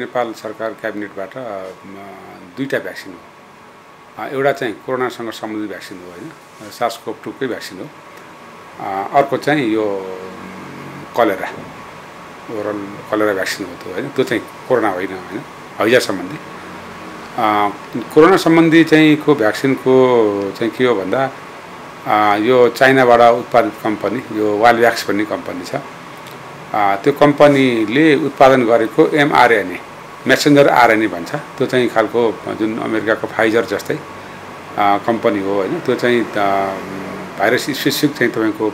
नेपाल सरकार क्याबिनेटबाट दुईवटा भ्याक्सिन हो। एउटा चाहिँ कोरोनासँग सम्बन्धित भ्याक्सिन हो होइन सार्सकोप टूकै भ्याक्सिन हो। अर्को चाहिँ यो कलेरा ओभरअल कलेरा भ्याक्सिन हो त्यो होइन त्यो चाहिँ कोरोना होइन होइन हैजा सम्बन्धी कोरोना सम्बन्धी चाहिँ को भ्याक्सिनको चाहिँ के हो भन्दा यो चाइनाबाट उत्पादित कम्पनी यो वालभ्याक्स भन्ने कम्पनी छ। त्यो कम्पनीले उत्पादन गरेको एमआरएनए मेसेन्जर आरएनए भन्छ। त्यो चाहिँ खालको जुन अमेरिकाको फाइजर जस्तै कम्पनी हो होइन। त्यो चाहिँ भाइरस स्पेसिफिक चाहिँ तपाईँको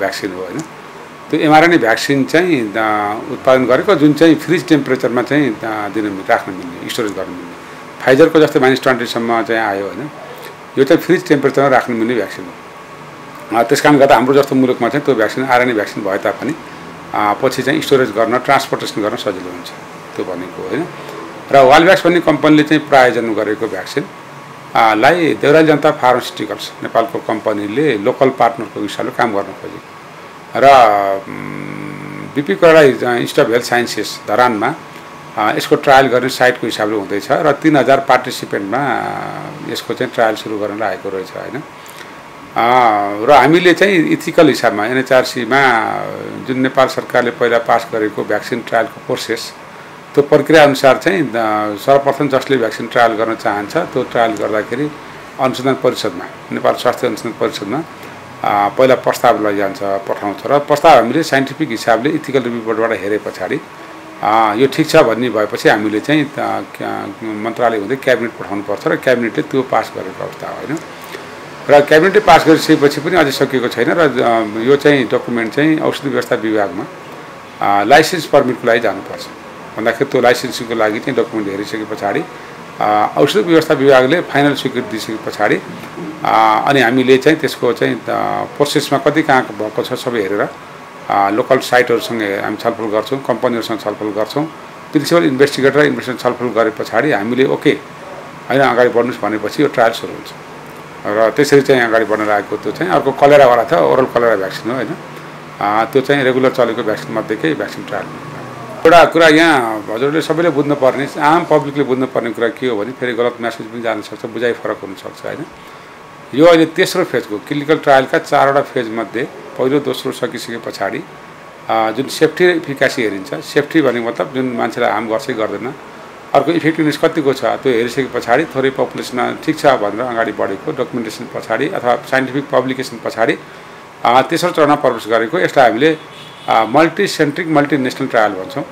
भ्याक्सिन हो होइन। त्यो एमआरएनए भ्याक्सिन चाहिँ उत्पादन गरेको जुन चाहिँ फ्रिज टेम्परेचरमा चाहिँ दिन राख्न मिल्ने स्टोरेज गर्न मिल्ने फाइजरको जस्तै माइनस ट्वेन्टीसम्म चाहिँ आयो होइन। यो चाहिँ फ्रिज टेम्परेचरमा राख्नु मिल्ने भ्याक्सिन हो त्यस कारणले गर्दा हाम्रो जस्तो मुलुकमा चाहिँ त्यो भ्याक्सिन आरएनए भ्याक्सिन भए तापनि पछि चाहिँ स्टोरेज गर्न ट्रान्सपोर्टेसन गर्न सजिलो हुन्छ। त्यो भनेको होइन। र वालभ्याक्स भन्ने कम्पनीले चाहिँ प्रायोजन गरेको भ्याक्सिन लाई देउराली जनता फार्मास्युटिकल्स नेपालको कम्पनीले लोकल पार्टनरको हिसाबले काम गर्न खोज्यो र बिपी कराई इन्स्टिट्युट अफ हेल्थ साइन्सेस धरानमा यसको ट्रायल गर्ने साइटको हिसाबले हुँदैछ र तिन हजार पार्टिसिपेन्टमा यसको चाहिँ ट्रायल सुरु गर्न आएको रहेछ होइन। र हामीले चाहिँ इथिकल हिसाबमा एनएचआरसीमा जुन नेपाल सरकारले पहिला पास गरेको भ्याक्सिन ट्रायलको प्रोसेस त्यो प्रक्रियाअनुसार चाहिँ सर्वप्रथम जसले भ्याक्सिन ट्रायल गर्न चाहन्छ त्यो ट्रायल गर्दाखेरि अनुसन्धान परिषदमा नेपाल स्वास्थ्य अनुसन्धान परिषदमा पहिला प्रस्ताव लैजान्छ पठाउँछ र प्रस्ताव हामीले साइन्टिफिक हिसाबले इथिकल रिभ्यू बोर्डबाट हेरे पछाडि यो ठिक छ भन्ने भएपछि हामीले चाहिँ मन्त्रालय हुँदै क्याबिनेट पठाउनुपर्छ र क्याबिनेटले त्यो पास गरेको अवस्था होइन। र क्याबिनेटले पास गरिसकेपछि पनि अझै सकिएको छैन र यो चाहिँ डकुमेन्ट चाहिँ औषधि व्यवस्था विभागमा लाइसेन्स पर्मिटको लागि जानुपर्छ। भन्दाखेरि त्यो लाइसेन्सिङको लागि चाहिँ डकुमेन्ट हेरिसके पछाडि औषध व्यवस्था विभागले फाइनल स्वीकृति दिइसके पछाडि अनि हामीले चाहिँ त्यसको चाहिँ प्रोसेसमा कति कहाँ भएको छ सबै हेरेर लोकल साइटहरूसँग हामी छलफल गर्छौँ कम्पनीहरूसँग छलफल गर्छौँ। प्रिन्सिपल इन्भेस्टिगेटर छलफल गरे पछाडि हामीले ओके होइन अगाडि बढ्नुहोस् भनेपछि यो ट्रायल सुरु हुन्छ। र त्यसरी चाहिँ अगाडि बढेर आएको त्यो चाहिँ अर्को कलेरावाला छ ओरल कलेरा भ्याक्सिन हो होइन। त्यो चाहिँ रेगुलर चलेको भ्याक्सिन मध्येकै भ्याक्सिन ट्रायल एउटा कुरा यहाँ हजुरले सबैले बुझ्नुपर्ने आम पब्लिकले बुझ्नुपर्ने कुरा के हो भने फेरि गलत म्यासेज पनि जान सक्छ बुझाइ फरक हुनसक्छ होइन? यो अहिले तेस्रो फेजको क्लिनिकल ट्रायलका चारवटा फेजमध्ये पहिलो दोस्रो सकिसके पछाडि जुन सेफ्टी र इफिकासी हेरिन्छ सेफ्टी भनेको मतलब जुन मान्छेलाई हार्म गर्छै गर्दैन अर्को इफेक्टिभनेस कतिको छ त्यो हेरिसके पछाडि थोरै पपुलेसनमा ठिक छ भनेर अगाडि बढेको डकुमेन्टेसन पछाडि अथवा साइन्टिफिक पब्लिकेसन पछाडि तेस्रो चरणमा प्रवेश गरेको यसलाई हामीले मल्टी सेन्ट्रिक मल्टिनेसनल ट्रायल भन्छौँ।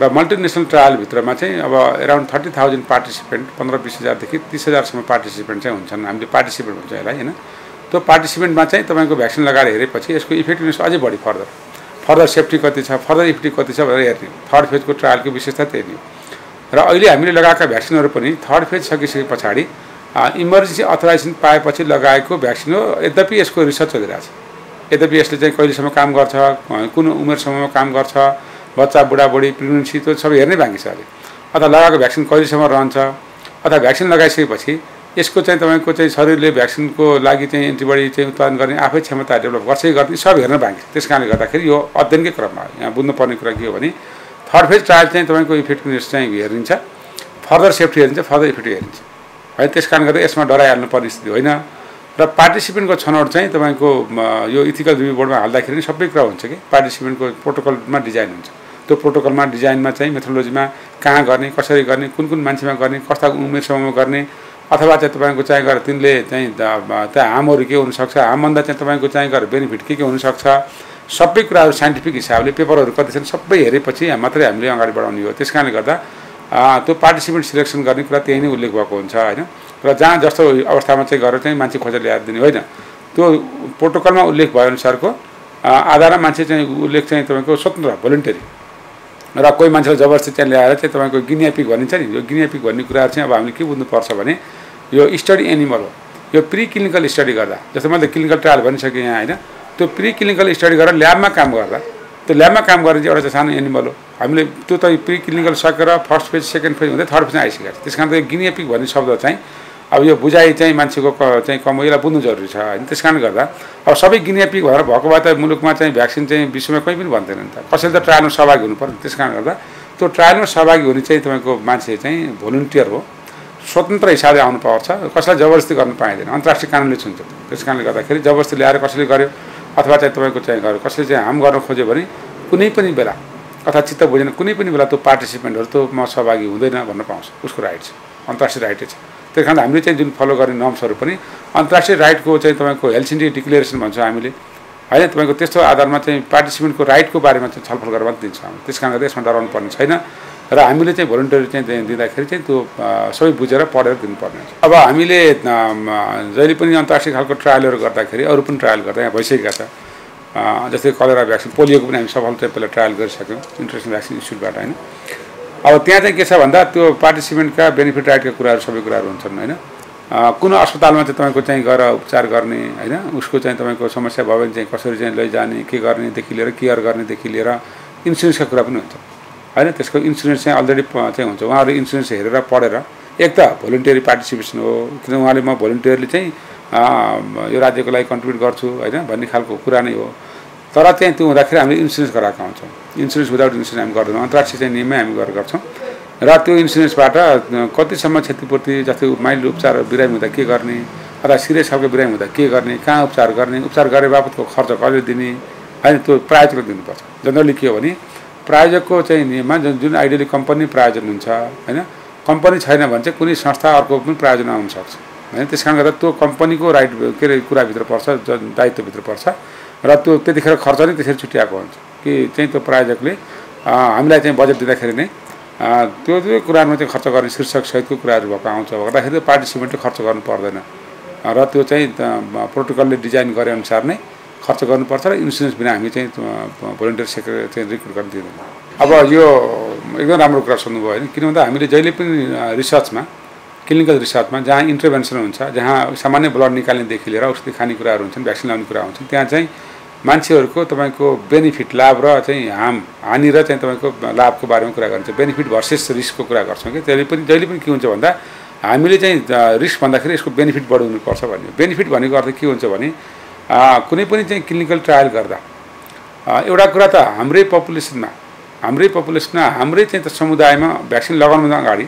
र मल्टिनेसनल ट्रायलभित्रमा चाहिँ अब एराउन्ड थर्टी थाउजन्ड पार्टिसिपेन्ट पन्ध्र बिस हजारदेखि तिस हजारसम्म पार्टिसिपेन्ट चाहिँ हुन्छन्। हामीले पार्टिसिपेन्ट हुन्छ यसलाई होइन? त्यो पार्टिसिपेन्टमा चाहिँ तपाईँको भ्याक्सिन लगाएर हेरेपछि यसको इफेक्टिभनेस अझै बढी फर्दर फर्दर सेफ्टी कति छ फर्दर इफेक्टिभ कति छ भनेर हेर्ने। थर्ड फेजको ट्रायलको विशेषता त्यही नै र अहिले हामीले लगाएका भ्याक्सिनहरू पनि थर्ड फेज सकिसके पछाडि इमर्जेन्सी अथोराइजेसन पाएपछि लगाएको भ्याक्सिन हो। यद्यपि यसको रिसर्च चलिरहेको छ यद्यपि यसले चाहिँ कहिलेसम्म काम गर्छ कुन उमेरसम्ममा काम गर्छ बच्चा बुढाबुढी प्रेग्नेन्सी त्यो सबै हेर्नै बाँकी छ अहिले। अथवा लगाएको भ्याक्सिन कहिलेसम्म रहन्छ अथवा भ्याक्सिन लगाइसकेपछि यसको चाहिँ तपाईँको चाहिँ शरीरले भ्याक्सिनको लागि चाहिँ एन्टिबडी चाहिँ उत्पादन गर्ने आफै क्षमता डेभलप गर्छै गर्ने सब हेर्न बाँकी छ। त्यस कारणले गर्दाखेरि यो अध्ययनकै क्रममा यहाँ बुझ्नुपर्ने कुरा के हो भने थर्ड फेज ट्रायल चाहिँ तपाईँको इफेक्टिभनेस चाहिँ हेरिन्छ फर्दर सेफ्टी हेरिन्छ फर्दर इफेक्टिभ हेरिन्छ। है त्यस कारणले गर्दा यसमा डराइहाल्नु पर्ने स्थिति होइन। र पार्टिसिपेन्टको छनौट चाहिँ तपाईँको यो इथिकल रिभ्यू बोर्डमा हाल्दाखेरि सबै कुरा हुन्छ कि? पार्टिसिपेन्टको प्रोटोकलमा डिजाइन हुन्छ। त्यो प्रोटोकलमा डिजाइनमा चाहिँ मेथोलोजीमा कहाँ गर्ने कसरी गर्ने कुन कुन मान्छेमा गर्ने कस्ता उमेरसम्ममा गर्ने अथवा चाहिँ तपाईँको चाहिँ गएर तिनले चाहिँ त्यहाँ हार्महरू के हुनसक्छ हार्मभन्दा चाहिँ तपाईँको चाहिँ गएर बेनिफिट के के हुनसक्छ सबै कुराहरू साइन्टिफिक हिसाबले पेपरहरू कति छन् सबै हेरेपछि मात्रै हामीले अगाडि बढाउने हो। त्यस कारणले गर्दा त्यो पार्टिसिपेन्ट सिलेक्सन गर्ने कुरा त्यही नै उल्लेख भएको हुन्छ होइन? र जहाँ जस्तो अवस्थामा चाहिँ गरेर चाहिँ मान्छे खोजेर ल्याएर दिने होइन? त्यो प्रोटोकलमा उल्लेख भएअनुसारको आधारमा मान्छे चाहिँ उल्लेख चाहिँ तपाईँको स्वतन्त्र भोलिन्टरी र कोही मान्छेलाई जबरजस्ती त्यहाँ ल्याएर चाहिँ तपाईँको गिनियापिक भनिन्छ नि यो गिनियापिक भन्ने कुराहरू चाहिँ अब हामीले के बुझ्नुपर्छ भने यो स्टडी एनिमल हो। यो प्रि क्लिनिकल स्टडी गर्दा जस्तो मैले क्लिनिकल ट्रायल भनिसकेँ यहाँ होइन? त्यो प्रि क्लिनिकल स्टडी गरेर ल्याबमा काम गर्दा त्यो ल्याबमा काम गर्ने चाहिँ एउटा सानो एनिमल हो। हामीले त्यो त प्रि क्लिनिकल सकेर फर्स्ट फेज सेकेन्ड फेज हुँदै थर्ड फेजमा आइसकेको छ। त्यस कारण त गिनियापिक भन्ने शब्द चाहिँ अब यो बुझाइ चाहिँ मान्छेको चाहिँ कम बुझ्नु जरुरी छ होइन? त्यस कारणले गर्दा अब सबै गिनियापिक भएर भएको भए त मुलुकमा चाहिँ भ्याक्सिन चाहिँ विश्वमा कहीँ पनि भन्दैन नि त। कसैले त ट्रायलमा सहभागी हुनु पऱ्यो त्यस कारणले गर्दा त्यो ट्रायलमा सहभागी हुने चाहिँ तपाईँको मान्छे चाहिँ भोलिन्टियर हो। स्वतन्त्र हिसाबले आउनुपर्छ कसैलाई जबरजस्ती गर्नु पाइँदैन। अन्तर्राष्ट्रिय कानुनले छुन्छ त्यस कारणले गर्दाखेरि जबरजस्ती ल्याएर कसैले गर्यो अथवा चाहिँ तपाईँको चाहिँ गर्यो कसैले चाहिँ हार्म गर्न खोज्यो भने कुनै पनि बेला अथवा चित्त बुझेन कुनै पनि बेला त्यो पार्टिसिपेन्टहरू त्यो म सहभागी हुँदैन भन्न पाउँछ। उसको राइट छ अन्तर्राष्ट्रिय राइटै छ। त्यही कारण हामीले चाहिँ जुन फलो गर्ने नर्म्सहरू पनि अन्तर्राष्ट्रिय राइटको चाहिँ तपाईँको हेल्सिन्डी डिक्लेरेसन भन्छौँ हामीले। होइन तपाईँको त्यस्तो आधारमा चाहिँ पार्टिसिपेन्टको राइटको बारेमा चाहिँ छलफल गरेर मात्रै दिन्छौँ। हामी त्यस कारणले यसमा डराउनु पर्ने छैन। र हामीले चाहिँ भोलिन्टियर चाहिँ दिँदाखेरि चाहिँ त्यो सबै बुझेर पढेर दिनुपर्ने हुन्छ। अब हामीले जहिले पनि अन्तर्राष्ट्रिय खालको ट्रायलहरू गर्दाखेरि अरू पनि ट्रायल गर्दा यहाँ भइसकेका छ। जस्तै कलेरा भ्याक्सिन पोलियोको पनि हामी सफल चाहिँ पहिला ट्रायल गरिसक्यौँ इन्टरनेसनल भ्याक्सिन इन्स्टिट्युटबाट होइन। अब त्यहाँ चाहिँ के छ भन्दा त्यो पार्टिसिपेन्टका बेनिफिट राइटका कुराहरू सबै कुराहरू हुन्छन् होइन। कुन अस्पतालमा चाहिँ तपाईँको चाहिँ गएर उपचार गर्ने होइन उसको चाहिँ तपाईँको समस्या भयो भने चाहिँ कसरी चाहिँ लैजाने के गर्नेदेखि लिएर केयर गर्नेदेखि लिएर इन्सुरेन्सका कुरा पनि हुन्छ। होइन त्यसको इन्सुरेन्स चाहिँ अलरेडी चाहिँ हुन्छ। उहाँहरू इन्सुरेन्स हेरेर पढेर एक त भोलिन्टियरी पार्टिसिपेसन हो। किन उहाँले म भोलिन्टियरली चाहिँ यो राज्यको लागि कन्ट्रिब्युट गर्छु होइन भन्ने खालको कुरा नै हो। तर चाहिँ त्यो हुँदाखेरि हामीले इन्सुरेन्स गराएका हुन्छौँ। इन्सुरेन्स विदाउट इन्सुरेन्स हामी गर्दैनौँ। अन्तर्राष्ट्रिय चाहिँ नियममै हामी गरेर गर्छौँ र त्यो इन्सुरेन्सबाट कतिसम्म क्षतिपूर्ति जस्तै माइल्ड उपचार बिरामी हुँदा के गर्ने अथवा सिरियस खालको बिरामी हुँदा के गर्ने कहाँ उपचार गर्ने उपचार गरे बापतको खर्च कहिले दिने होइन त्यो प्रायोजकले दिनुपर्छ। जनरली के हो भने प्रायोजकको चाहिँ नियममा जुन जुन आइडियली कम्पनी प्रायोजन हुन्छ होइन? कम्पनी छैन भने चाहिँ कुनै संस्था अर्को पनि प्रायोजन आउनसक्छ होइन? त्यस कारणले गर्दा त्यो कम्पनीको राइट के अरे कुराभित्र पर्छ दायित्वभित्र पर्छ र त्यो त्यतिखेर खर्च नै त्यसरी छुट्याएको हुन्छ कि चाहिँ त्यो प्रायोजकले हामीलाई चाहिँ बजेट दिँदाखेरि नै त्यो त्यो कुरामा चाहिँ खर्च गर्ने शीर्षक सहितको कुराहरू भएको आउँछ। भन्दाखेरि त्यो पार्टिसिपेन्टले खर्च गर्नु पर्दैन। र त्यो चाहिँ प्रोटोकलले डिजाइन गरे अनुसार नै खर्च गर्नुपर्छ र इन्सुरेन्स बिना हामी चाहिँ भोलिन्टियर सेक्टर चाहिँ रिक्रुट गर्न दिँदैन। अब यो एकदम राम्रो कुरा सोध्नुभयो होइन किन भन्दा हामीले जहिले पनि रिसर्चमा क्लिनिकल रिसर्चमा जहाँ इन्टरभेन्सन हुन्छ जहाँ सामान्य ब्लड निकाल्नेदेखि लिएर औषधि खाने कुराहरू हुन्छन् भ्याक्सिन लाउने कुरा हुन्छन् त्यहाँ चाहिँ मान्छेहरूको तपाईँको बेनिफिट लाभ र चाहिँ हाम हानि र चाहिँ तपाईँको लाभको बारेमा कुरा गरिन्छ। बेनिफिट भर्सेस रिस्कको कुरा गर्छौँ कि? त्यसले पनि जहिले पनि के हुन्छ भन्दा हामीले चाहिँ रिस्क भन्दाखेरि यसको बेनिफिट बढी हुनुपर्छ भन्ने बेनिफिट भनेको अर्थ के हुन्छ भने कुनै पनि चाहिँ क्लिनिकल ट्रायल गर्दा एउटा कुरा त हाम्रै पपुलेसनमा हाम्रै पपुलेसनमा हाम्रै चाहिँ त समुदायमा भ्याक्सिन लगाउनुभन्दा अगाडि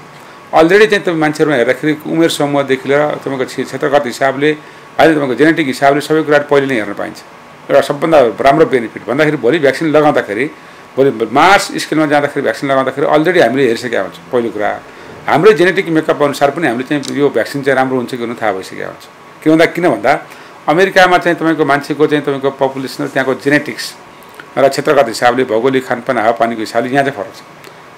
अलरेडी चाहिँ तपाईँ मान्छेहरूमा हेर्दाखेरि उमेर समूहदेखि लिएर तपाईँको क्षेत्रगत हिसाबले अहिले तपाईँको जेनेटिक हिसाबले सबै कुराहरू पहिले नै हेर्न पाइन्छ। एउटा सबभन्दा राम्रो बेनिफिट भन्दाखेरि भोलि भ्याक्सिन लगाउँदाखेरि भोलि मार्स स्केलमा जाँदाखेरि भ्याक्सिन लगाउँदाखेरि अलरेडी हामीले हेरिसकेका हुन्छौँ पहिलो कुरा। हाम्रै जेनेटिक मेकअप अनुसार पनि हामीले चाहिँ यो भ्याक्सिन चाहिँ राम्रो हुन्छ कि हुनु थाहा भइसकेको हुन्छ। के भन्दा किन भन्दा अमेरिकामा चाहिँ तपाईँको मान्छेको चाहिँ तपाईँको पपुलेसन र त्यहाँको जेनेटिक्स र क्षेत्रगत हिसाबले भौगोलिक खानपान हावापानीको हिसाबले यहाँ चाहिँ फरक छ।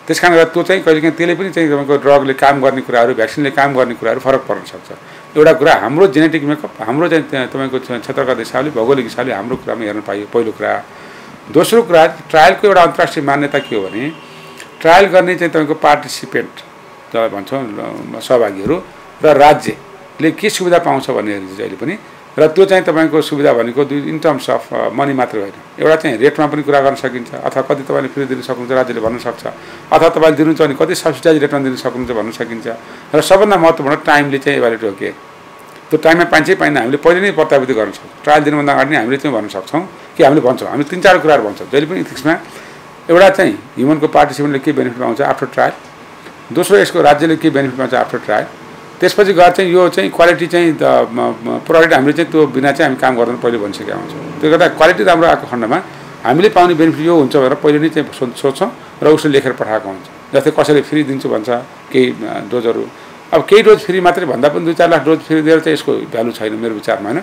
त्यस कारणले गर्दा त्यो चाहिँ कहिलेकाहीँ त्यसले पनि चाहिँ तपाईँको ड्रगले काम गर्ने कुराहरू भ्याक्सिनले काम गर्ने कुराहरू फरक पर्न सक्छ। एउटा कुरा हाम्रो जेनेटिक मेकअप हाम्रो चाहिँ तपाईँको क्षेत्रगत हिसाबले भौगोलिक हिसाबले हाम्रो कुरामा हेर्न पाइयो पहिलो कुरा। दोस्रो कुरा ट्रायलको एउटा अन्तर्राष्ट्रिय मान्यता के हो भने ट्रायल गर्ने चाहिँ तपाईँको पार्टिसिपेन्ट जसलाई भन्छौँ सहभागीहरू र राज्यले के सुविधा पाउँछ भन्ने अहिले पनि। र त्यो चाहिँ तपाईँको सुविधा भनेको दुई इन टर्म्स अफ मनी मात्र होइन। एउटा चाहिँ रेटमा पनि कुरा गर्न सकिन्छ अथवा कति तपाईँले फ्री दिन सक्नुहुन्छ राज्यले भन्न सक्छ अथवा तपाईँले दिनुहुन्छ भने कति सब्सिडाइज रेटमा दिन सक्नुहुन्छ भन्न सकिन्छ। र सबभन्दा महत्त्वपूर्ण टाइमले चाहिँ इभ्यालुएट हो के? त्यो टाइममा पाइन्छ पाइँदैन हामीले पहिले नै प्रत्यावृत्ति गर्न सक्छौँ। ट्रायल दिनुभन्दा अगाडि नै हामीले चाहिँ भन्न सक्छौँ कि हामीले भन्छौँ। हामी तिन चार कुराहरू भन्छौँ। जहिले पनि इथिक्समा एउटा चाहिँ ह्युमनको पार्टिसिपेन्टले के बेनिफिट पाउँछ आफ्टर ट्रायल दोस्रो यसको राज्यले के बेनिफिट पाउँछ आफ्टर ट्रायल त्यसपछि गएर चाहिँ यो चाहिँ क्वालिटी चाहिँ प्रोडक्ट हामीले चाहिँ त्यो बिना चाहिँ हामी काम गर्दैन पहिले भनिसकेका हुन्छौँ। त्यो गर्दा क्वालिटी राम्रो आएको खण्डमा हामीले पाउने बेनिफिट यो हुन्छ भनेर पहिले नै चाहिँ सोध्छौँ र उसले लेखेर पठाएको हुन्छ। जस्तै कसैले फ्री दिन्छु भन्छ केही डोजहरू अब केही डोज फ्री मात्रै भन्दा पनि दुई चार लाख डोज फ्री दिएर चाहिँ यसको भ्यालु छैन मेरो विचारमा होइन?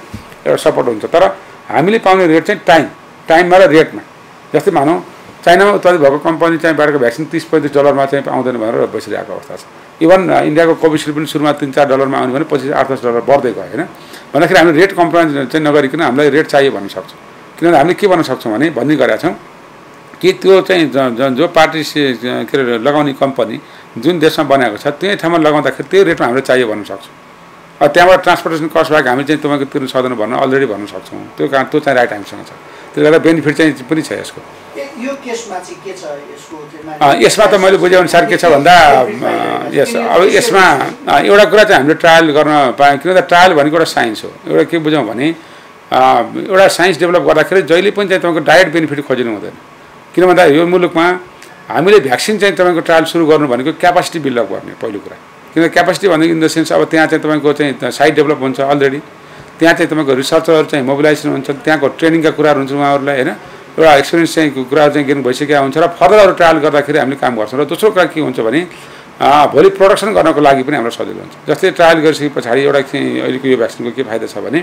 एउटा सपोर्ट हुन्छ। तर हामीले पाउने रेट चाहिँ टाइम टाइममा र रेटमा जस्तै भनौँ चाइनामा उत्पादित भएको कम्पनी चाहिँ बाहिरको भ्याक्सिन तिस पैँतिस डलरमा चाहिँ पाउँदैन भनेर बसिरहेको अवस्था छ। इभन इन्डियाको कोभिसिल्ड पनि सुरुमा तिन चार डलरमा आउने भने पछि आठ दस डलर बढ्दै गयो होइन? भन्दाखेरि हामीले रेट कम्प्रोमाइज चाहिँ नगरिकन हामीलाई रेट चाहियो भन्न सक्छौँ। किनभने हामीले के भन्न सक्छौँ भने भन्ने गरेका छौँ कि त्यो चाहिँ जो पार्टी के अरे लगाउने कम्पनी जुन देशमा बनाएको छ त्यही ठाउँमा लगाउँदाखेरि त्यही रेटमा हामीले चाहियो भन्न सक्छौँ। त्यहाँबाट ट्रान्सपोर्टेसन कस्ट भएको हामी चाहिँ तपाईँको तिर्नु सक्दैन भन्न अलरेडी भन्न सक्छौँ। त्यो कारण त्यो चाहिँ राइट हामीसँग छ। त्यसले गर्दा बेनिफिट चाहिँ पनि छ यसको। यसमा त मैले बुझेअनुसार के छ भन्दा यस अब यसमा एउटा कुरा चाहिँ हामीले ट्रायल गर्न पायौँ किन भन्दा ट्रायल भनेको एउटा साइन्स हो। एउटा के बुझौँ भने एउटा साइन्स डेभलप गर्दाखेरि जहिले पनि चाहिँ तपाईँको डाइरेक्ट बेनिफिट खोजिनु हुँदैन। किन भन्दा यो मुलुकमा हामीले भ्याक्सिन चाहिँ तपाईँको ट्रायल सुरु गर्नु भनेको क्यापासिटी बिल्डअप गर्ने पहिलो कुरा। किन क्यापासिटी भनेको इन द सेन्स अब त्यहाँ चाहिँ तपाईँको चाहिँ साइट डेभलप हुन्छ अलरेडी त्यहाँ चाहिँ तपाईँको रिसर्चरहरू चाहिँ मोबिलाइजेसन हुन्छ त्यहाँको ट्रेनिङका कुराहरू हुन्छ उहाँहरूलाई होइन? एउटा एक्सपिरियन्स चाहिँ कुराहरू चाहिँ गेन भइसकेको हुन्छ र फर्दर अरू ट्रायल गर्दाखेरि हामीले काम गर्छौँ। र दोस्रो कुरा के हुन्छ भने भोलि प्रडक्सन गर्नको लागि पनि हाम्रो सजिलो हुन्छ। जस्तै ट्रायल गरिसके पछाडि एउटा चाहिँ अहिलेको यो भ्याक्सिनको के फाइदा छ भने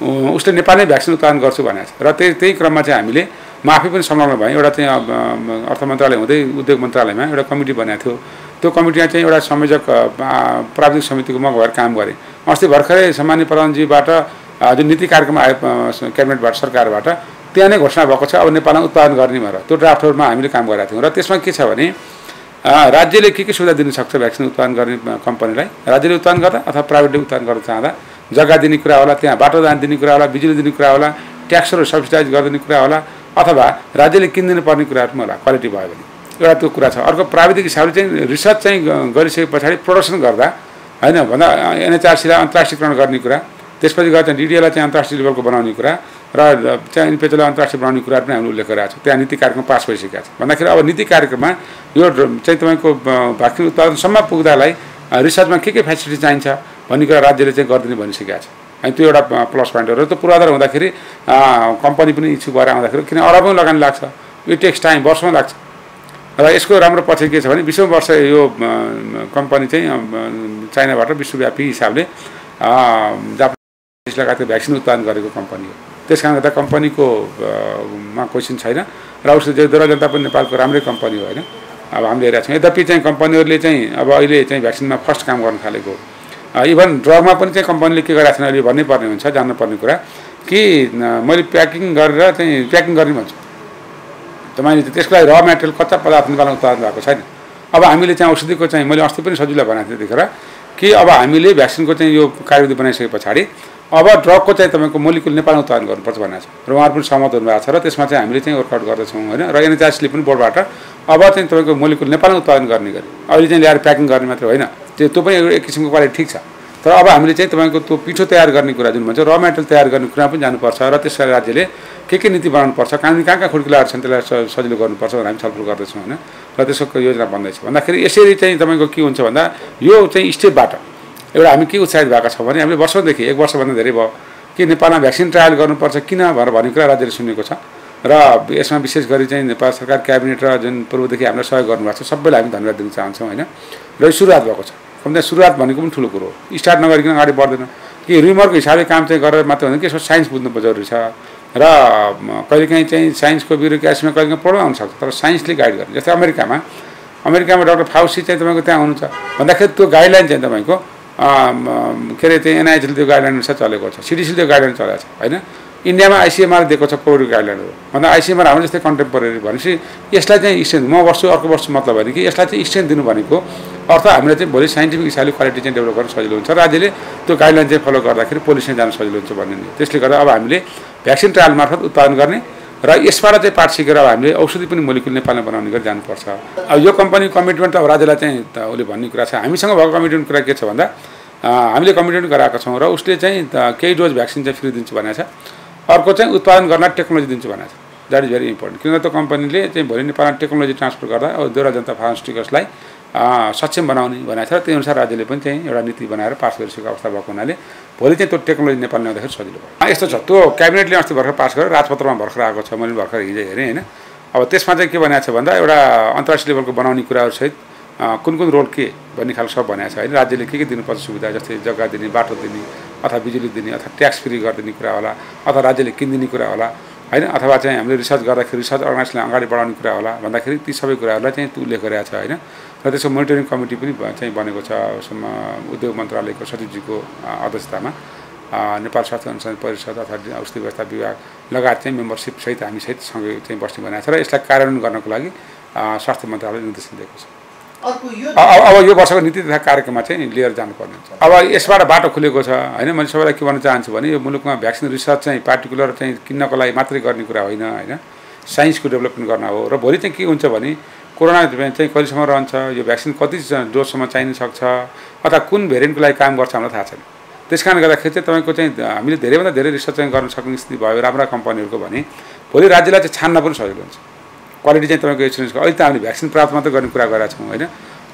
उसले नेपालमै भ्याक्सिन उत्पादन गर्छु भनेको छ। र त्यही त्यही क्रममा चाहिँ हामीले म आफै पनि संलग्न भएँ। एउटा चाहिँ अर्थ मन्त्रालय हुँदै उद्योग मन्त्रालयमा एउटा कमिटी बनाएको थियो। त्यो कमिटीमा चाहिँ एउटा संयोजक प्राविधिक समितिको म भएर काम गरेँ। अस्ति भर्खरै सामान्य प्रधानजीबाट जुन नीति कार्यक्रम आयो क्याबिनेटबाट सरकारबाट त्यहाँ नै घोषणा भएको छ अब नेपालमा उत्पादन गर्ने भनेर त्यो ड्राफ्टहरूमा हामीले काम गरेका थियौँ। र त्यसमा के छ भने राज्यले के के सुविधा दिन सक्छ भ्याक्सिन उत्पादन गर्ने कम्पनीलाई? राज्यले उत्पादन गर्दा अथवा प्राइभेटले उत्पादन गर्न चाहँदा? जग्गा दिने कुरा होला त्यहाँ बाटो दान दिने कुरा होला बिजुली दिने कुरा होला ट्याक्सहरू सब्सिडाइज गरिदिने कुरा होला अथवा राज्यले किनिदिनु पर्ने कुराहरू पनि होला क्वालिटी भयो भने। एउटा त्यो कुरा छ। अर्को प्राविधिक हिसाबले चाहिँ रिसर्च चाहिँ गरिसके पछाडि प्रडक्सन गर्दा होइन भन्दा एनएचआरसीलाई अन्तर्राष्ट्रियकरण गर्ने कुरा त्यसपछि गएर चाहिँ डिडिएलाई चाहिँ अन्तर्राष्ट्रिय लेभलको बनाउने कुरा र चाहिँ एनपिएचलाई अन्तर्राष्ट्रिय बनाउने कुराहरू पनि हामीले उल्लेख गरेका छौँ। त्यहाँ नीति कार्यक्रम पास भइसकेका छ। भन्दाखेरि अब नीति कार्यक्रममा यो चाहिँ तपाईँको भ्याक्सिन उत्पादनसम्म पुग्दालाई रिसर्चमा के के फेसिलिटी चाहिन्छ भन्ने कुरा राज्यले चाहिँ गरिदिने भनिसकेका छ अनि त्यो एउटा प्लस पोइन्टहरू त्यो पूर्वाधार हुँदाखेरि कम्पनी पनि इच्छुक भएर आउँदाखेरि किन अरबौँ लगानी लाग्छ। यो टेक्स टाइम वर्षौँ लाग्छ। र यसको राम्रो पछि के छ भने विश्व वर्ष यो कम्पनी चाहिँ चाइनाबाट विश्वव्यापी हिसाबले जापानिज लगायतको भ्याक्सिन उत्पादन गरेको कम्पनी हो। त्यस कारणले गर्दा कम्पनीको मा क्वेसन छैन। र उसले दुरा जनता पनि नेपालको राम्रै कम्पनी हो होइन? अब हामीले हेरेका छौँ। यद्यपि चाहिँ कम्पनीहरूले चाहिँ अब अहिले चाहिँ भ्याक्सिनमा फर्स्ट काम गर्न थालेको इभन ड्रगमा पनि चाहिँ कम्पनीले के गरेको छैन अहिले भन्नै पर्ने हुन्छ जान्नुपर्ने कुरा। कि मैले प्याकिङ गरेर चाहिँ प्याकिङ गर्ने भन्छु। तपाईँले त्यसको लागि र मेटेरियल कच्चा पदार्थ नेपालमा उत्पादन भएको छैन। अब हामीले चाहिँ औषधिको चाहिँ मैले अस्ति पनि सजिलो बनाएको थिएँ त्यतिखेर कि अब हामीले भ्याक्सिनको चाहिँ यो कार्यविधि बनाइसके पछाडि अब ड्रगको चाहिँ तपाईँको मोलिकुल नेपालमा उत्पादन गर्नुपर्छ भनेको छ। र उहाँहरू पनि सहमत हुनुभएको छ र त्यसमा चाहिँ हामीले चाहिँ वर्कआउट गर्दैछौँ होइन। र एनएचआरसीले पनि बोर्डबाट अब चाहिँ तपाईँको मोलिकुल नेपालमा उत्पादन गर्ने गरी अहिले चाहिँ ल्याएर प्याकिङ गर्ने मात्र होइन। त्यो त्यो पनि एक किसिमको क्वालिटी ठिक छ। तर अब हामीले चाहिँ तपाईँको त्यो पिठो तयार गर्ने कुरा जुन भन्छ र मेटेरियल तयार गर्ने कुरा पनि जानुपर्छ र त्यसका राज्यले के के नीति बनाउनुपर्छ कानुनी कहाँ कहाँ खुड्किलाहरू छन् त्यसलाई सजिलो गर्नुपर्छ भनेर हामी छलफल गर्दैछौँ होइन। र त्यसको योजना बन्दैछ। भन्दाखेरि यसरी चाहिँ तपाईँको के हुन्छ भन्दा यो चाहिँ स्टेपबाट एउटा हामी के उत्साहित भएका छौँ भने हामीले वर्षौँदेखि एक वर्षभन्दा धेरै भयो कि नेपालमा भ्याक्सिन ट्रायल गर्नुपर्छ किन भनेर भन्ने कुरा राज्यले सुनेको छ। र यसमा विशेष गरी चाहिँ नेपाल सरकार क्याबिनेट र जुन पूर्वदेखि हामीलाई सहयोग गर्नुभएको छ सबैलाई हामी धन्यवाद दिन चाहन्छौँ होइन? र यो सुरुवात भएको छ। कम्ती सुरुवात भनेको पनि ठुलो कुरो हो। स्टार्ट नगरिकन अगाडि बढ्दैन। कि रिमरको हिसाबले काम चाहिँ गरेर मात्र हुँदैन। कि यसो साइन्स बुझ्नु जरुरी छ। र कहिलेकाहीँ चाहिँ साइन्सको ब्युरोक्रासीमा कहिलेकाहीँ प्रब्लम आउनसक्छ तर साइन्सले गाइड गर्ने जस्तै अमेरिकामा अमेरिकामा डक्टर फाउसी चाहिँ तपाईँको त्यहाँ हुनुहुन्छ। भन्दाखेरि त्यो गाइडलाइन चाहिँ तपाईँको के अरे त्यो एनआइएचले त्यो गाइडलाइन अनुसार चलेको छ। सिडिसीले त्यो गाइडलाइन चलेको छ होइन? इन्डियामा आइसिएमआर दिएको छ कोभिड गाइडलाइनहरू भन्दा आइसिएमआर हाम्रो जस्तै कन्टेम्पोरेरी भनेपछि यसलाई चाहिँ स्ट्रेन्थ म वर्ष अर्को वर्ष मतलब भने कि यसलाई चाहिँ स्ट्रेन्थ दिनु भनेको अर्थ हामीलाई चाहिँ भोलि साइन्टिफिक हिसाबले क्वालिटी चाहिँ डेभलप गर्न सजिलो हुन्छ। राज्यले त्यो गाइडलाइन चाहिँ फलो गर्दाखेरि पोलिसी जान सजिलो हुन्छ भन्ने त्यसले गर्दा अब हामीले भ्याक्सिन ट्रायल मार्फत उत्पादन गर्ने र यसबाट चाहिँ पाठ सिकेर हामीले औषधि पनि मोलिकुल नेपालमा बनाउने गरी जानुपर्छ। अब यो कम्पनी कमिटमेन्ट अब राज्यलाई चाहिँ उसले भन्ने कुरा छ। हामीसँग भएको कमिटमेन्ट कुरा के छ भन्दा हामीले कमिटमेन्ट गराएको छौँ र उसले चाहिँ केही डोज भ्याक्सिन चाहिँ फ्री दिन्छु भनेको छ। अर्को चाहिँ उत्पादन गर्न टेक्नोलोजी दिन्छु भनेको छ। द्याट इज भेरी इम्पोर्टेन्ट किनभने त्यो कम्पनीले चाहिँ भोलि नेपालमा टेक्नोलोजी ट्रान्सफर गर्दा अब देउरा जनता फार्मास्युटिकल्सलाई सक्षम बनाउने भनेको छ त्यही अनुसार राज्यले पनि चाहिँ एउटा नीति बनाएर पास गरिसकेको अवस्था भएको हुनाले भोलि चाहिँ त्यो टेक्नोलोजी नेपाल ल्याउँदाखेरि सजिलो भयो। यस्तो छ त्यो क्याबिनेटले अस्ति भर्खर पास गरेर राजपत्रमा भर्खर आएको छ मैले भर्खर हिजो हेरेँ होइन। अब त्यसमा चाहिँ के भनेको छ भन्दा एउटा अन्तर्राष्ट्रिय लेभलको बनाउने कुराहरूसहित कुन कुन रोल के भन्ने खालको सब भनेको छ। होइन राज्यले के के दिनुपर्छ सुविधा जस्तै जग्गा दिने बाटो दिने अथवा बिजुली दिने अथवा ट्याक्स फ्री गरिदिने कुरा होला अथवा राज्यले किनिदिने कुरा होला होइन? अथवा चाहिँ हामीले रिसर्च गर्दाखेरि रिसर्च अर्गनाइजेसनलाई अगाडि बढाउने कुरा होला भन्दाखेरि ती सबै कुराहरूलाई चाहिँ उल्लेख गरेको छ होइन? र त्यसको मोनिटरिङ कमिटी पनि चाहिँ बनेको छ उद्योग मन्त्रालयको सचिवजीको अध्यक्षतामा। नेपाल स्वास्थ्य अनुसन्धान परिषद अथवा औषधि व्यवस्था विभाग लगायत चाहिँ मेम्बरसिपसहित हामी सहित सँगै चाहिँ बस्ने बनाएको छ र यसलाई कार्यान्वयन गर्नको लागि स्वास्थ्य मन्त्रालयले निर्देशन दिएको छ। अब यो वर्षको नीति तथा कार्यक्रममा चाहिँ लिएर जानुपर्ने हुन्छ। अब यसबाट बाटो खुलेको छ। होइन मैले सबैलाई के भन्न चाहन्छु भने यो मुलुकमा भ्याक्सिन रिसर्च चाहिँ पार्टिकुलर चाहिँ किन्नको लागि मात्रै गर्ने कुरा होइन होइन। साइन्सको डेभलपमेन्ट गर्न हो। र भोलि चाहिँ के हुन्छ भने कोरोना चाहिँ कहिलेसम्म रहन्छ यो भ्याक्सिन कति डोजसम्म चाहिन सक्छ अथवा कुन भेरिएन्टको लागि काम गर्छ हामीलाई थाहा छैन। त्यस कारणले गर्दाखेरि चाहिँ तपाईँको चाहिँ हामीले धेरैभन्दा धेरै रिसर्च चाहिँ गर्न सक्ने स्थिति भयो राम्रा कम्पनीहरूको भने भोलि राज्यलाई चाहिँ छान्न पनि सजिलो हुन्छ। क्वालिटी चाहिँ तपाईँको इन्सुरेन्सको अहिले त हामीले भ्याक्सिन प्राप्त मात्रै गर्ने कुरा गरेका छौँ होइन?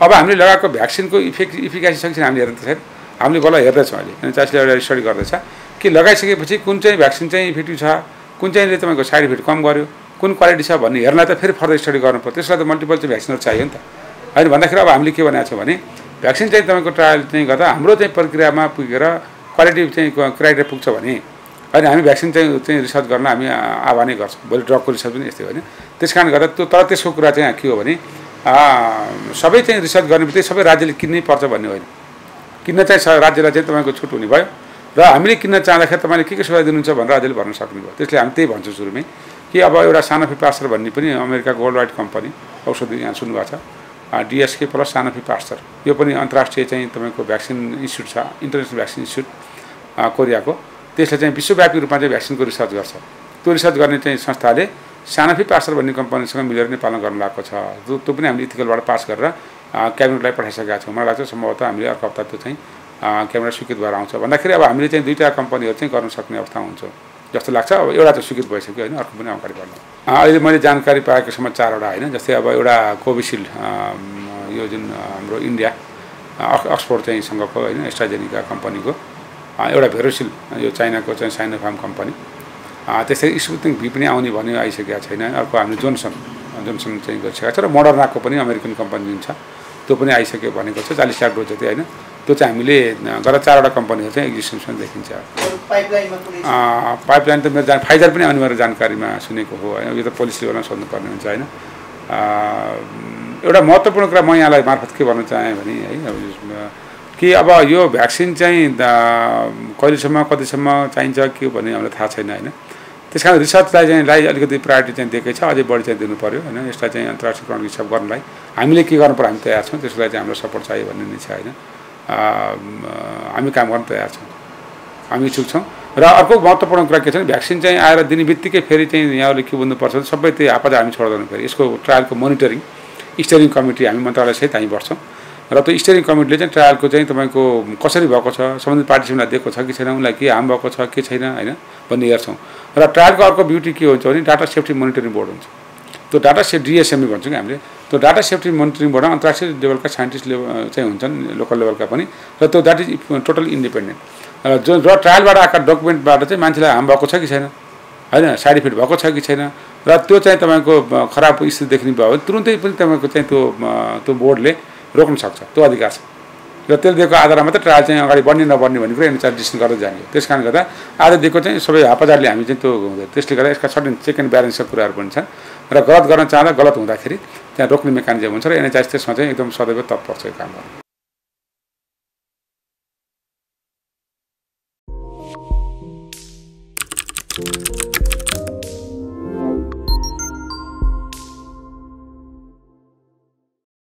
अब हामीले लगाएको भ्याक्सिनको इफेक्ट इफिकासी सक्छ हामीले हेर्नु छैन। हामीले बल्ल हेर्दैछौँ अहिले चासिले एउटा स्टडी गर्दैछ। कि लगाइसकेपछि कुन चाहिँ भ्याक्सिन चाहिँ इफेक्टिभ छ कुन चाहिँले तपाईँको साइड इफेक्ट कम गर्यो कुन क्वालिटी छ भन्ने हेर्नलाई त फेरि फर्दर स्टडी गर्नु पर्यो त्यसलाई त मल्टिपल चाहिँ भ्याक्सिनहरू चाहियो नि त। होइन? भन्दाखेरि अब हामीले के भनेको छौँ भने भ्याक्सिन चाहिँ तपाईँको ट्रायल चाहिँ गर्दा हाम्रो चाहिँ प्रक्रियामा पुगेर क्वालिटी चाहिँ क्राइटेरिया पुग्छ भने होइन हामी भ्याक्सिन चाहिँ चाहिँ रिसर्च गर्न हामी आह्वानै गर्छौँ। भोलि ड्रगको रिसर्च पनि यस्तै होइन त्यस कारणले गर्दा त्यो तर त्यसको कुरा चाहिँ के हो भने सबै चाहिँ रिसर्च गर्ने बित्तिकै सबै राज्यले किन्नै पर्छ भन्ने होइन। किन्न चाहिँ राज्यलाई चाहिँ तपाईँको छुट हुने भयो। र हामीले किन्न चाहँदाखेरि तपाईँले के के सुविधा दिनुहुन्छ भनेर राज्यले भन्न सक्नुभयो त्यसले हामी त्यही भन्छौँ सुरुमै कि अब एउटा सानोफी पास्टर भन्ने पनि अमेरिकाको वर्ल्ड वाइड कम्पनी औषधि यहाँ सुन्नुभएको छ। डिएसके प्लस सानोफी पास्टर यो पनि अन्तर्राष्ट्रिय चाहिँ तपाईँको भ्याक्सिन इन्स्टिट्युट छ इन्टरनेसनल भ्याक्सिन इन्स्टिट्युट कोरियाको। त्यसले चाहिँ विश्वव्यापी रूपमा चाहिँ भ्याक्सिनको रिसर्च गर्छ। त्यो रिसर्च गर्ने चाहिँ संस्थाले सानोफी पास्टर भन्ने कम्पनीसँग मिलेर नै पालन गर्नु लागेको छ। त्यो पनि हामीले इथिकलबाट पास गरेर क्याबिनेटलाई पठाइसकेका छौँ। मलाई लाग्छ सम्भवतः हामीले अर्को हप्ता त्यो चाहिँ क्याबिनेट स्वीकृत भएर आउँछ। भन्दाखेरि अब हामीले चाहिँ दुईवटा कम्पनीहरू चाहिँ गर्न सक्ने अवस्था हुन्छ। जस्तो लाग्छ अब एउटा त स्वीकृत भइसक्यो होइन अर्को पनि अगाडि बढ्नु। अहिले मैले जानकारी पाएको सम्म चारवटा होइन जस्तै अब एउटा कोभिसिल्ड यो जुन हाम्रो इन्डिया अक्सफोर्ड चाहिँ सँगको होइन एस्ट्राजेनिका कम्पनीको एउटा भेरोसिल यो चाइनाको चाहिँ साइनोफार्म कम्पनी। त्यसरी स्पुतनिक भी पनि आउने भन्ने आइसकेको छैन अर्को हामीले जोनसन जोनसन चाहिँ गरिसकेको छ र मोडर्नाको पनि अमेरिकन कम्पनी जुन छ त्यो पनि आइसक्यो भनेको छ चालिस लाख डोज जति होइन? त्यो चाहिँ हामीले गत चारवटा कम्पनीहरू चाहिँ एक्जिस्टेन्समा देखिन्छ। पाइपलाइन त मेरो जान फाइजर पनि आउने मेरो जानकारीमा सुनेको हो होइन? यो त पोलिस लेभलमा सोध्नुपर्ने हुन्छ होइन? एउटा महत्त्वपूर्ण कुरा म यहाँलाई मार्फत के भन्न चाहेँ भने है कि अब यो भ्याक्सिन चाहिँ कहिलेसम्म कतिसम्म चाहिन्छ के भन्ने हामीलाई थाहा छैन होइन? त्यस कारण रिसर्चलाई चाहिँ लाई अलिकति प्रायोरिटी चाहिँ दिएकै छ अझै बढी चाहिँ दिनु पऱ्यो होइन? यसलाई चाहिँ अन्तर्राष्ट्रियकरण हिसाब गर्नलाई हामीले के गर्नु पऱ्यो हामी तयार छौँ त्यसलाई चाहिँ हाम्रो सपोर्ट चाहियो भन्ने नै छ होइन हामी काम गर्न तयार छौँ। हामी इच्छुक छौँ। र अर्को महत्त्वपूर्ण कुरा के छ भने भ्याक्सिन चाहिँ आएर दिने बित्तिकै फेरि चाहिँ यहाँहरूले के बुझ्नुपर्छ सबै त्यही आपदा हामी छोड्दैन फेरि। यसको ट्रायलको मोनिटरिङ स्टेरिङ कमिटी हामी मन्त्रालयसहित हामी बढ्छौँ। र त्यो स्टेरिङ कमिटीले चाहिँ ट्रायलको चाहिँ तपाईँको कसरी भएको छ सम्बन्धित पार्टिसिपेन्टलाई दिएको छ कि छैन उनलाई के हार्म भएको छ के छैन होइन भन्ने हेर्छौँ। र ट्रायलको अर्को ब्युटी के हुन्छ भने डाटा सेफ्टी मोनिटरिङ बोर्ड हुन्छ। त्यो डाटा सेफ डिएसएमई भन्छौँ कि हामीले त्यो डाटा सेफ्टी मोनिटरिङ बोर्डमा अन्तर्राष्ट्रिय लेभलका साइन्टिस्ट लेभल चाहिँ हुन्छन् लोकल लेभलका पनि र त्यो द्याट इज टोटल इन्डिपेन्डेन्ट र जो र ट्रायलबाट आएका डकुमेन्टबाट चाहिँ मान्छेलाई हार्म भएको छ कि छैन होइन साइड इफेक्ट भएको छ कि छैन र त्यो चाहिँ तपाईँको खराब स्थिति देख्ने भयो भने तुरुन्तै पनि तपाईँको चाहिँ त्यो त्यो बोर्डले रोक्न सक्छ त्यो अधिकार छ र त्यसले दिएको आधारमा मात्रै ट्रायल चाहिँ अगाडि बढ्ने नबढ्ने भन्ने कुरा एनएचआर डिसिसन गर्दै जाने त्यस कारणले गर्दा आज दिएको चाहिँ सबै हापाजारले हामी चाहिँ त्यो हुँदैन त्यसले गर्दा यसका सर्टेन चेक एन्ड ब्यालेन्सका कुराहरू पनि छन्। र गलत गर्न चाहँदा गलत हुँदाखेरि त्यहाँ रोक्ने मेकानिजम हुन्छ र एनएचआर त्यसमा चाहिँ एकदम सदैव तत्पर छ यो काम गर्नु।